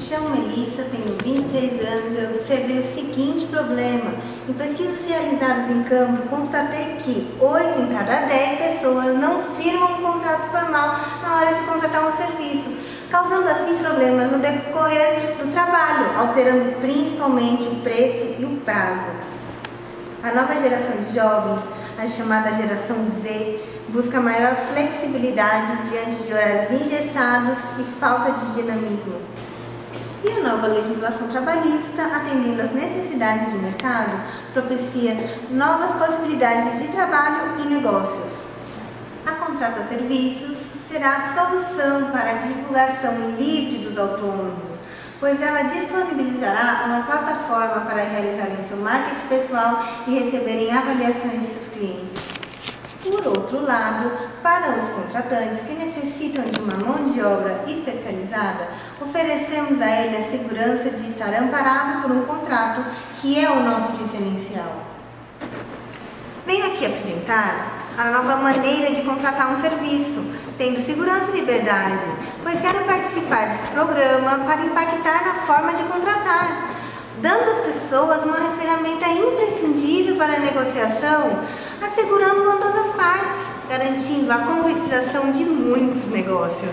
chamo Melissa, tenho 23 anos e observei o seguinte problema. Em pesquisas realizadas em campo, constatei que 8 em cada 10 pessoas não firmam um contrato formal na hora de contratar um serviço, causando assim problemas no decorrer do trabalho, alterando principalmente o preço e o prazo. A nova geração de jovens, a chamada geração Z, busca maior flexibilidade diante de horários engessados e falta de dinamismo. E a nova legislação trabalhista, atendendo às necessidades de mercado, propicia novas possibilidades de trabalho e negócios. A contrata serviços será a solução para a divulgação livre dos autônomos, pois ela disponibilizará uma plataforma para realizarem seu marketing pessoal e receberem avaliações de seus clientes. Por outro lado, para os contratantes que necessitam de uma mão de obra especializada, oferecemos a ele a segurança de estar amparado por um contrato, que é o nosso diferencial. Venho aqui apresentar a nova maneira de contratar um serviço, tendo segurança e liberdade, pois quero participar desse programa para impactar na forma de contratar, dando às pessoas uma ferramenta imprescindível para a negociação assegurando a todas as partes, garantindo a concretização de muitos negócios.